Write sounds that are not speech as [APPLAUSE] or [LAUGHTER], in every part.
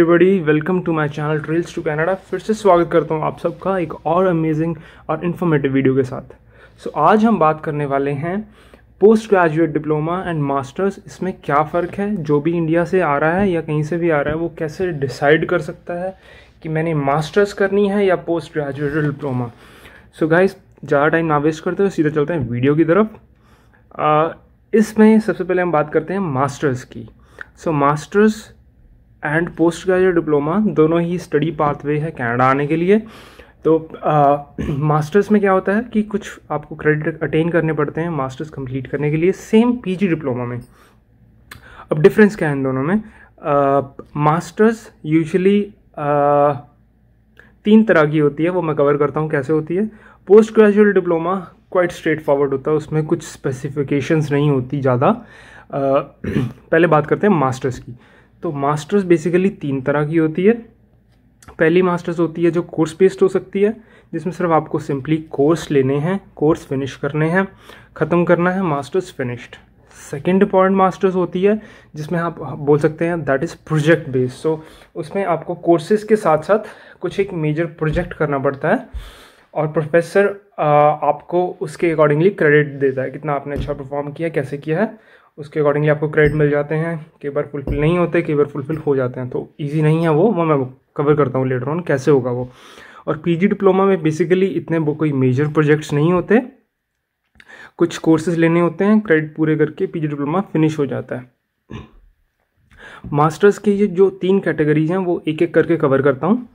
Everybody welcome to my channel trails to Canada फिर से स्वागत करता हूँ आप सबका एक और अमेजिंग और इन्फॉर्मेटिव वीडियो के साथ। सो so, आज हम बात करने वाले हैं post graduate diploma and masters इसमें क्या फ़र्क है? जो भी इंडिया से आ रहा है या कहीं से भी आ रहा है वो कैसे डिसाइड कर सकता है कि मैंने मास्टर्स करनी है या post graduate diploma so guys ज़्यादा टाइम ना वेस्ट करते हुए सीधे चलते हैं वीडियो की तरफ़। इसमें सबसे पहले हम बात करते हैं मास्टर्स की। So so, masters and post graduate diploma दोनों ही स्टडी पाथवे है कनाडा आने के लिए। तो मास्टर्स में क्या होता है कि कुछ आपको क्रेडिट अटेन करने पड़ते हैं मास्टर्स कंप्लीट करने के लिए सेम पीजी डिप्लोमा में। अब डिफरेंस क्या है इन दोनों में? मास्टर्स यूजुअली तीन तरह की होती है, वो मैं कवर करता हूँ कैसे होती है। Post graduate diploma quite straightforward होता है, उसमें कुछ स्पेसिफिकेशंस नहीं होती ज़्यादा। [CLEARS THROAT] पहले बात करते हैं मास्टर्स की। तो मास्टर्स बेसिकली तीन तरह की होती है। पहली मास्टर्स होती है जो कोर्स बेस्ड हो सकती है, जिसमें सिर्फ़ आपको सिंपली कोर्स लेने हैं कोर्स फिनिश करने हैं, ख़त्म करना है masters finished second point masters होती है, जिसमें आप बोल सकते हैं that is project based so उसमें आपको कोर्सेज के साथ साथ कुछ एक मेजर प्रोजेक्ट करना पड़ता है और प्रोफेसर आपको उसके अकॉर्डिंगली क्रेडिट देता है, कितना आपने अच्छा परफॉर्म किया, कैसे किया है। उसके अकॉर्डिंगली आपको क्रेडिट मिल जाते हैं। कई बार फुलफिल नहीं होते, कई बार फुलफिल हो जाते हैं। तो ईजी नहीं है वो वो मैं कवर करता हूँ लेटर ऑन कैसे होगा वो? और पीजी डिप्लोमा में बेसिकली इतने वो कोई मेजर प्रोजेक्ट्स नहीं होते। कुछ कोर्सेज लेने होते हैं क्रेडिट पूरे करके पीजी डिप्लोमा फिनिश हो जाता है। मास्टर्स के ये जो तीन कैटेगरीज हैं, वो एक एक करके कवर करता हूँ।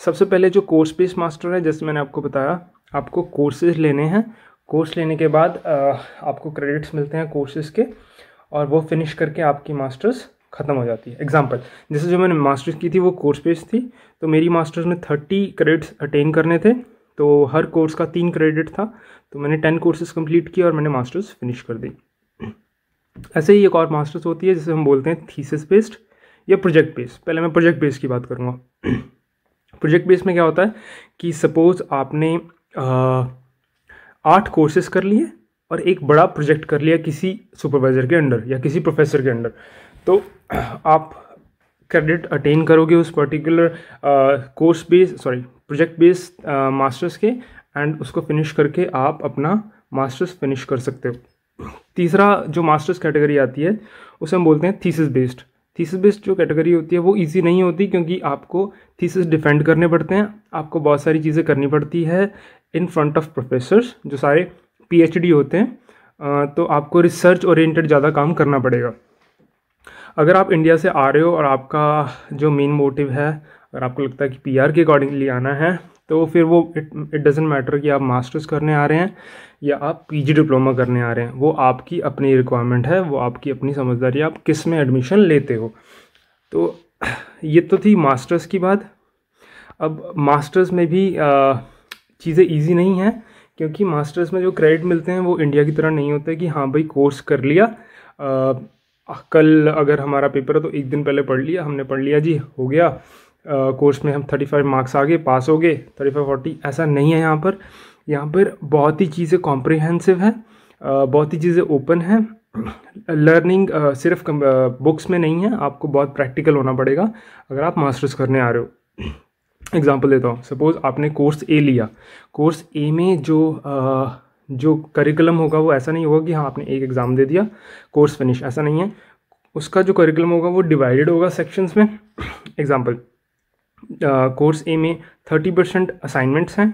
सबसे पहले जो कोर्स बेस्ड मास्टर है, जैसे मैंने आपको बताया, आपको कोर्सेज लेने हैं। कोर्स लेने के बाद आपको क्रेडिट्स मिलते हैं कोर्सेज के। और वो फिनिश करके आपकी मास्टर्स ख़त्म हो जाती है। एग्ज़ाम्पल जैसे जो मैंने मास्टर्स की थी वो कोर्स बेस्ड थी तो मेरी मास्टर्स में थर्टी क्रेडिट्स अटेन करने थे तो हर कोर्स का तीन क्रेडिट था तो मैंने टेन कोर्सेज कंप्लीट किया और मैंने मास्टर्स फिनिश कर दी। ऐसे ही एक और मास्टर्स होती है, जिसे हम बोलते हैं थीसिस बेस्ड या प्रोजेक्ट बेस्ड पहले मैं प्रोजेक्ट बेस्ड की बात करूँगा। प्रोजेक्ट बेस्ड में क्या होता है कि सपोज़ आपने आठ कोर्सेज कर लिए और एक बड़ा प्रोजेक्ट कर लिया किसी सुपरवाइज़र के अंडर या किसी प्रोफेसर के अंडर। तो [CLEARS THROAT] आप क्रेडिट अटेन करोगे उस particular course base sorry project base masters के एंड उसको फिनिश करके आप अपना मास्टर्स फिनिश कर सकते हो। तीसरा जो मास्टर्स कैटेगरी आती है, उसे हम बोलते हैं थीसिस बेस्ड थीसिस बेस्ड जो कैटेगरी होती है वो इजी नहीं होती क्योंकि आपको थीसिस डिफेंड करने पड़ते हैं, आपको बहुत सारी चीज़ें करनी पड़ती है इन फ्रंट ऑफ़ प्रोफेसर्स जो सारे पीएचडी होते हैं तो आपको रिसर्च ओरिएंटेड ज़्यादा काम करना पड़ेगा। अगर आप इंडिया से आ रहे हो और आपका जो मेन मोटिव है, अगर आपको लगता है कि पीआर के अकॉर्डिंगली आना है तो फिर वो इट इट डजेंट मैटर कि आप मास्टर्स करने आ रहे हैं या आप पीजी डिप्लोमा करने आ रहे हैं। वो आपकी अपनी रिक्वायरमेंट है, वो आपकी अपनी समझदारी आप किसमें एडमिशन लेते हो। तो ये तो थी मास्टर्स की बात। अब मास्टर्स में भी चीज़ें ईजी नहीं हैं। क्योंकि मास्टर्स में जो क्रेडिट मिलते हैं वो इंडिया की तरह नहीं होते कि हाँ भाई कोर्स कर लिया आ, कल अगर हमारा पेपर है तो एक दिन पहले पढ़ लिया हमने पढ़ लिया जी हो गया कोर्स में हम थर्टी फाइव मार्क्स आ गए पास हो गए थर्टी फाइव फोर्टी ऐसा नहीं है यहाँ पर। यहाँ पर बहुत ही चीज़ें कॉम्प्रिहेंसिव है बहुत ही चीज़ें ओपन हैं। लर्निंग सिर्फ़ बुक्स में नहीं है आपको बहुत प्रैक्टिकल होना पड़ेगा अगर आप मास्टर्स करने आ रहे हो। एग्ज़ाम्पल देता हूँ। सपोज़ आपने कोर्स ए लिया। कोर्स ए में जो आ, जो करिकुलम होगा वो ऐसा नहीं होगा कि हाँ आपने एक एग्ज़ाम दे दिया कोर्स फिनिश ऐसा नहीं है। उसका जो करिकुलम होगा वो डिवाइडेड होगा सेक्शंस में। एग्जांपल कोर्स ए में थर्टी परसेंट असाइनमेंट्स हैं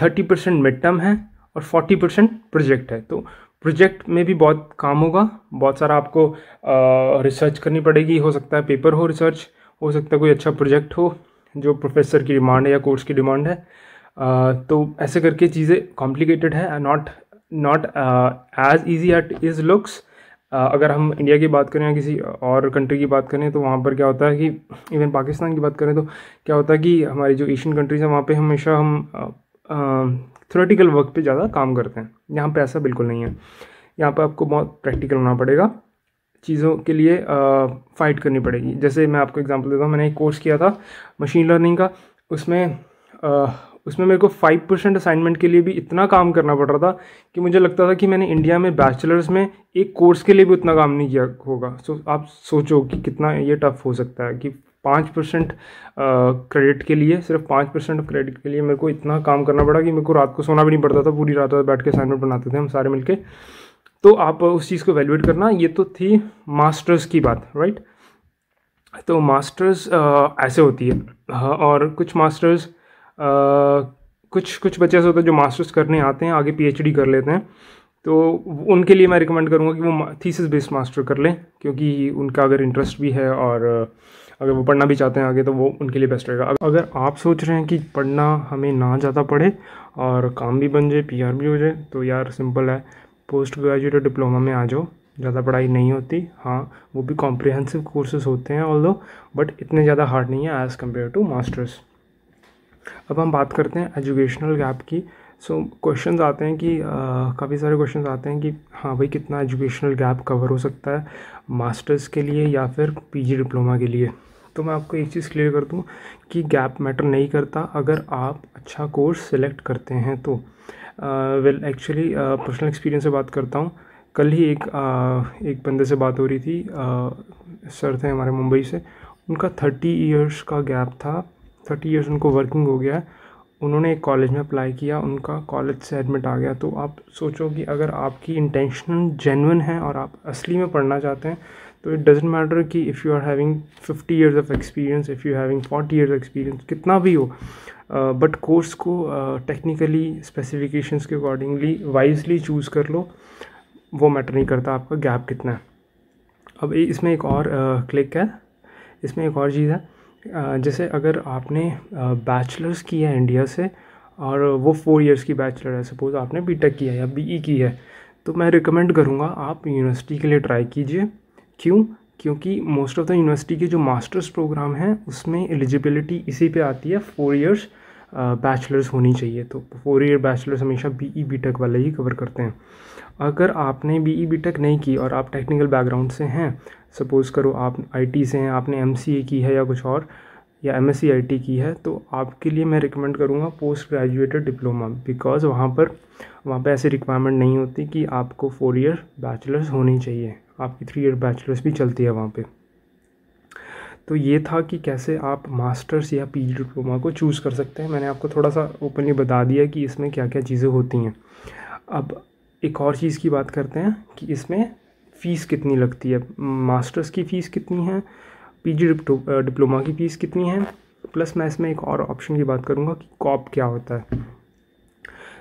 थर्टी परसेंट मिड टर्म है और फोर्टी परसेंट प्रोजेक्ट है। तो प्रोजेक्ट में भी बहुत काम होगा बहुत सारा आपको रिसर्च करनी पड़ेगी। हो सकता है पेपर हो रिसर्च हो सकता है कोई अच्छा प्रोजेक्ट हो। जो प्रोफेसर की डिमांड है या कोर्स की डिमांड है तो ऐसे करके चीज़ें कॉम्प्लिकेटेड है not not as easy at is looks अगर हम इंडिया की बात करें या किसी और कंट्री की बात करें तो वहाँ पर क्या होता है कि इवन पाकिस्तान की बात करें तो क्या होता है कि हमारी जो एशियन कंट्रीज़ हैं, वहाँ पे हमेशा हम थ्योरेटिकल वर्क पे ज़्यादा काम करते हैं। यहाँ पे ऐसा बिल्कुल नहीं है। यहाँ पे आपको बहुत प्रैक्टिकल होना पड़ेगा। चीज़ों के लिए फ़ाइट करनी पड़ेगी। जैसे मैं आपको एग्जांपल देता हूँ मैंने एक कोर्स किया था मशीन लर्निंग का। उसमें आ, उसमें मेरे को फाइव परसेंट असाइनमेंट के लिए भी इतना काम करना पड़ रहा था कि मुझे लगता था कि मैंने इंडिया में बैचलर्स में एक कोर्स के लिए भी उतना काम नहीं किया होगा। सो आप सोचो कि कितना ये टफ हो सकता है कि पाँच परसेंट क्रेडिट के लिए सिर्फ़ पाँच परसेंट क्रेडिट के लिए मेरे को इतना काम करना पड़ा कि मेरे को रात को सोना भी नहीं पड़ता था। पूरी रात बैठ के असाइनमेंट बनाते थे हम सारे मिलके। तो आप उस चीज़ को वैल्यूएट करना, ये तो थी मास्टर्स की बात राइट तो मास्टर्स ऐसे होती है। और कुछ मास्टर्स कुछ कुछ बच्चे ऐसे होते हैं जो मास्टर्स करने आते हैं, आगे पीएचडी कर लेते हैं। तो उनके लिए मैं रिकमेंड करूँगा कि वो थीसिस बेस्ड मास्टर कर लें, क्योंकि उनका अगर इंटरेस्ट भी है और अगर वो पढ़ना भी चाहते हैं आगे तो वो उनके लिए बेस्ट रहेगा। अगर आप सोच रहे हैं कि पढ़ना हमें ना ज़्यादा पढ़े और काम भी बन जाए पीआर भी हो जाए तो यार सिंपल है। पोस्ट ग्रेजुएट डिप्लोमा में आ जाओ। ज़्यादा पढ़ाई नहीं होती। हाँ वो भी कॉम्प्रिहेंसिव कोर्सेज होते हैं ऑल बट इतने ज़्यादा हार्ड नहीं है एज़ कंपेयर टू मास्टर्स अब हम बात करते हैं एजुकेशनल गैप की। सो so, क्वेश्चंस आते हैं कि काफ़ी सारे क्वेश्चंस आते हैं कि हाँ भाई कितना एजुकेशनल गैप कवर हो सकता है? मास्टर्स के लिए या फिर पीजी डिप्लोमा के लिए? तो मैं आपको एक चीज़ क्लियर कर दूँ कि गैप मैटर नहीं करता अगर आप अच्छा कोर्स सेलेक्ट करते हैं तो। वेल एक्चुअली पर्सनल एक्सपीरियंस से बात करता हूँ। कल ही एक uh, एक बंदे से बात हो रही थी uh, सर थे हमारे मुंबई से। उनका थर्टी ईयर्स का गैप था। थर्टी ईयर्स उनको वर्किंग हो गया। उन्होंने एक कॉलेज में अप्लाई किया उनका कॉलेज से एडमिट आ गया। तो आप सोचो कि अगर आपकी इंटेंशन जेनवन है और आप असली में पढ़ना चाहते हैं तो इट डजेंट मैटर कि if you are having fifty years of experience if you having forty years experience कितना भी हो बट uh, कोर्स को टेक्निकली uh, स्पेसिफिकेशंस के अकॉर्डिंगली वाइजली चूज़ कर लो वो मैटर नहीं करता आपका गैप कितना है। अब इसमें एक और क्लिक uh, है इसमें एक और चीज़ है uh, जैसे अगर आपने बैचलर्स uh, किया है इंडिया से और वो फोर इयर्स की बैचलर है सपोज़ आपने बीटेक किया है या बीई की है तो मैं रिकमेंड करूँगा आप यूनिवर्सिटी के लिए ट्राई कीजिए। क्यों? क्योंकि मोस्ट ऑफ़ द यूनिवर्सिटी के जो मास्टर्स प्रोग्राम हैं, उसमें एलिजिबिलिटी इसी पे आती है फोर इयर्स बैचलर्स होनी चाहिए। तो फोर ईयर बैचलर्स हमेशा बी ई बी टेक वाले ही कवर करते हैं। अगर आपने बी ई बी टेक नहीं की और आप टेक्निकल बैकग्राउंड से हैं सपोज़ करो आप आई टी से हैं, आपने एम सी ए की है या कुछ और, या M S C I T की है तो आपके लिए मैं रिकमेंड करूँगा पोस्ट ग्रेजुएटेड डिप्लोमा बिकॉज़ वहाँ पर वहाँ पर ऐसी रिक्वायरमेंट नहीं होती कि आपको फोर ईयर बैचलर्स होनी चाहिए। आपकी थ्री ईयर बैचलर्स भी चलती है वहाँ पे। तो ये था कि कैसे आप मास्टर्स या पीजी डिप्लोमा को चूज़ कर सकते हैं। मैंने आपको थोड़ा सा ओपनली बता दिया कि इसमें क्या क्या चीज़ें होती हैं। अब एक और चीज़ की बात करते हैं कि इसमें फ़ीस कितनी लगती है। मास्टर्स की फ़ीस कितनी है? पीजी डिप्लोमा की फ़ीस कितनी है? प्लस मैं इसमें एक और ऑप्शन की बात करूँगा कि कॉप क्या होता है।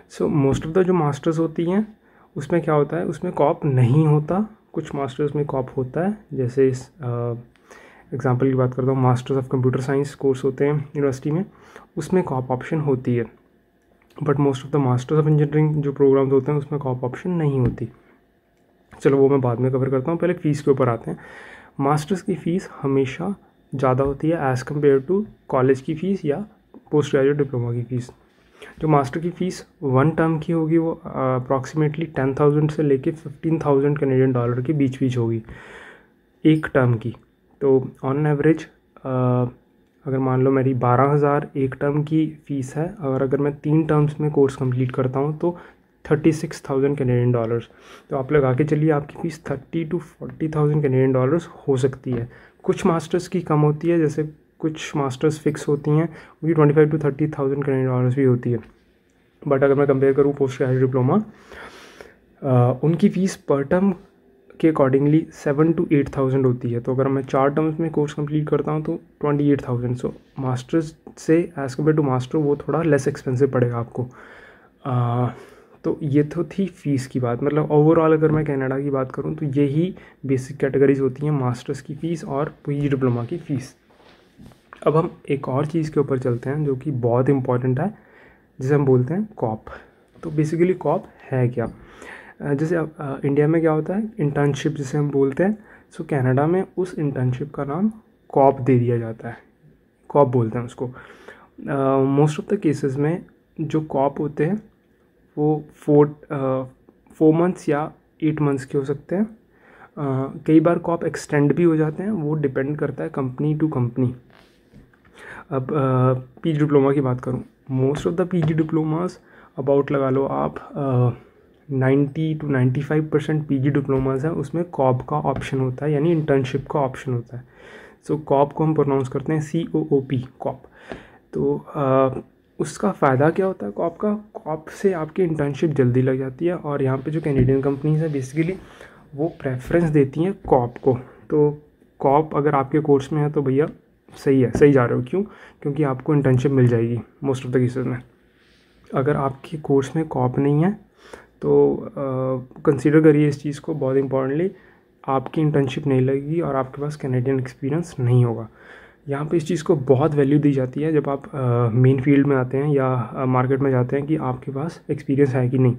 सो मोस्ट ऑफ़ द जो मास्टर्स होती हैं, उसमें क्या होता है? उसमें कॉप नहीं होता। कुछ मास्टर्स में कॉप होता है। जैसे इस एग्ज़ाम्पल की बात करता हूँ masters of computer science course होते हैं यूनिवर्सिटी में। उसमें कॉप ऑप्शन होती है। But most of the masters of engineering जो प्रोग्राम्स होते हैं, उसमें कॉप ऑप्शन नहीं होती। चलो वो मैं बाद में कवर करता हूँ, पहले फ़ीस के ऊपर आते हैं। मास्टर्स की फ़ीस हमेशा ज़्यादा होती है एज़ कंपेयर टू कॉलेज की फ़ीस या पोस्ट ग्रेजुएट डिप्लोमा की फ़ीस जो मास्टर की फ़ीस वन टर्म की होगी वो अप्रॉक्सीमेटली टेन थाउज़ेंड से लेके फिफ्टीन थाउज़ेंड कैनेडियन डॉलर के बीच बीच होगी, एक टर्म की। तो ऑन एवरेज अगर मान लो मेरी बारह हज़ार एक टर्म की फ़ीस है, और अगर मैं तीन टर्म्स में कोर्स कंप्लीट करता हूँ तो thirty six thousand Canadian dollars तो आप लगा के चलिए, आपकी fees thirty to forty thousand Canadian dollars हो सकती है। कुछ मास्टर्स की कम होती है, जैसे कुछ मास्टर्स फिक्स होती हैं वही twenty five to thirty thousand Canadian dollars भी होती है। बट अगर मैं कंपेयर करूँ पोस्ट ग्रेजुएट डिप्लोमा उनकी फ़ीस पर टर्म के accordingly seven to eight thousand होती है। तो अगर मैं चार टर्म्स में कोर्स कंप्लीट करता हूँ तो twenty eight thousand so masters से एज़ कंपेयर टू मास्टर वो थोड़ा लेस एक्सपेंसिव पड़ेगा आपको। uh, तो ये तो थी फ़ीस की बात। मतलब ओवरऑल अगर मैं कनाडा की बात करूँ तो यही बेसिक कैटेगरीज होती हैं मास्टर्स की फ़ीस और पी डिप्लोमा की फ़ीस अब हम एक और चीज़ के ऊपर चलते हैं जो कि बहुत इंपॉर्टेंट है जिसे हम बोलते हैं कॉप तो बेसिकली कॉप है क्या? जैसे इंडिया में क्या होता है? इंटर्नशिप जिसे हम बोलते हैं। सो कनाडा में उस इंटर्नशिप का नाम कॉप दे दिया जाता है। कॉप बोलते हैं उसको। मोस्ट ऑफ़ द केसेस में जो कॉप होते हैं वो फोर फोर मंथ्स या एट मंथ्स के हो सकते हैं। uh, कई बार कॉप एक्सटेंड भी हो जाते हैं वो डिपेंड करता है कंपनी टू कंपनी अब पीजी डिप्लोमा की बात करूँ most of the P G diplomas about लगा लो आप ninety to ninety five percent P G diplomas हैं उसमें कॉप का ऑप्शन होता है यानी इंटर्नशिप का ऑप्शन होता है। सो so, कॉप को हम प्रोनाउंस करते हैं C O O P co-op. तो uh, उसका फ़ायदा क्या होता है कॉप का? कॉप से आपकी इंटर्नशिप जल्दी लग जाती है और यहाँ पे जो कैनेडियन कंपनीज़ हैं बेसिकली वो प्रेफरेंस देती हैं कॉप को। तो कॉप अगर आपके कोर्स में है तो भैया सही है, सही जा रहे हो। क्यों? क्योंकि आपको इंटर्नशिप मिल जाएगी मोस्ट ऑफ़ द केसेस में। अगर आपके कोर्स में कॉप नहीं है तो कंसिडर करिए इस चीज़ को बहुत इंपॉर्टेंटली आपकी इंटर्नशिप नहीं लगेगी और आपके पास कैनेडियन एक्सपीरियंस नहीं होगा। यहाँ पे इस चीज़ को बहुत वैल्यू दी जाती है जब आप मेन फ़ील्ड में आते हैं या मार्केट में जाते हैं कि आपके पास एक्सपीरियंस है कि नहीं।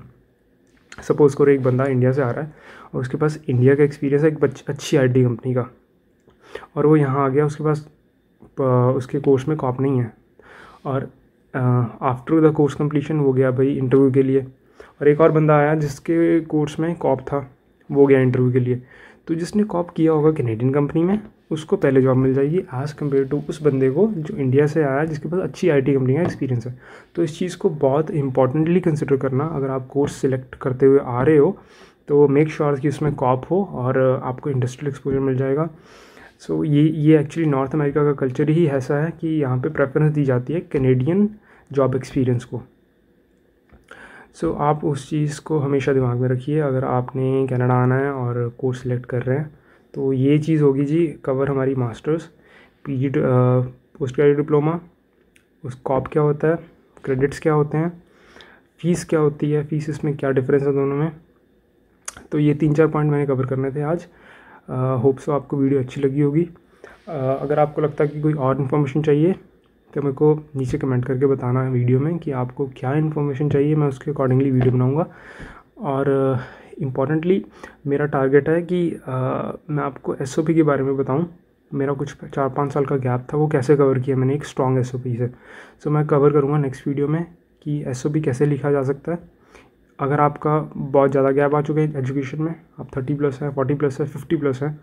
सपोज़ करो एक बंदा इंडिया से आ रहा है और उसके पास इंडिया का एक्सपीरियंस है एक अच्छी आईटी कंपनी का। और वो यहाँ आ गया, उसके पास उसके कोर्स में कॉप नहीं है। और आफ्टर द कोर्स कंप्लीशन वो गया भाई इंटरव्यू के लिए। और एक और बंदा आया जिसके कोर्स में कॉप था, वो गया इंटरव्यू के लिए। तो जिसने कॉप किया होगा कैनेडियन कंपनी में, उसको पहले जॉब मिल जाएगी एज़ कंपेयर टू उस बंदे को जो इंडिया से आया, जिसके पास अच्छी आईटी कंपनी का एक्सपीरियंस है। तो इस चीज़ को बहुत इंपॉर्टेंटली कंसिडर करना, अगर आप कोर्स सिलेक्ट करते हुए आ रहे हो तो मेक श्योर sure कि उसमें कॉप हो और आपको इंडस्ट्रियल एक्सपोजर मिल जाएगा। सो so, ये ये एक्चुअली नॉर्थ अमेरिका का कल्चर ही ऐसा है कि यहाँ पे प्रेफरेंस दी जाती है कैनेडियन जॉब एक्सपीरियंस को। सो so, आप उस चीज़ को हमेशा दिमाग में रखिए। अगर आपने कनाडा आना है और कोर्स सेलेक्ट कर रहे हैं तो ये चीज़ होगी जी कवर हमारी masters P G post graduate diploma उस कॉप क्या होता है क्रेडिट्स क्या होते हैं फ़ीस क्या होती है फ़ीस इसमें क्या डिफरेंस है दोनों में? तो ये तीन चार पॉइंट मैंने कवर करने थे आज। होप सो आपको वीडियो अच्छी लगी होगी। अगर आपको लगता है कि कोई और इन्फॉर्मेशन चाहिए तो मेरे को नीचे कमेंट करके बताना है वीडियो में कि आपको क्या इन्फॉर्मेशन चाहिए मैं उसके अकॉर्डिंगली वीडियो बनाऊँगा। और इम्पॉर्टेंटली मेरा टारगेट है कि आ, मैं आपको एसओपी के बारे में बताऊँ। मेरा कुछ चार पाँच साल का गैप था वो कैसे कवर किया मैंने एक स्ट्रॉन्ग एस से सो। So, मैं कवर करूँगा नेक्स्ट वीडियो में कि एसओपी कैसे लिखा जा सकता है। अगर आपका बहुत ज़्यादा गैप आ चुका है एजुकेशन में, आप थर्टी प्लस है फोर्टी प्लस है फिफ्टी प्लस है,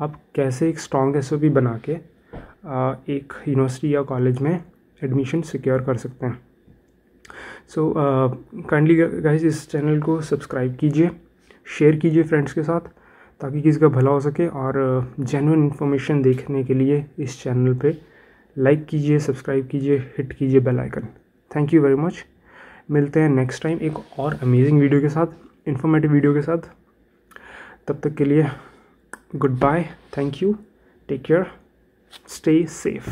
आप कैसे एक स्ट्रॉन्ग एस बना के एक यूनिवर्सिटी या कॉलेज में एडमिशन सिक्योर कर सकते हैं? सो काइंडली गाइज़ इस चैनल को सब्सक्राइब कीजिए शेयर कीजिए फ्रेंड्स के साथ, ताकि किसी का भला हो सके, और जेनुइन इन्फॉर्मेशन देखने के लिए इस चैनल पे लाइक कीजिए सब्सक्राइब कीजिए हिट कीजिए bell icon thank you very much मिलते हैं नेक्स्ट टाइम एक और अमेजिंग वीडियो के साथ इन्फॉर्मेटिव वीडियो के साथ। तब तक के लिए good bye thank you take care stay safe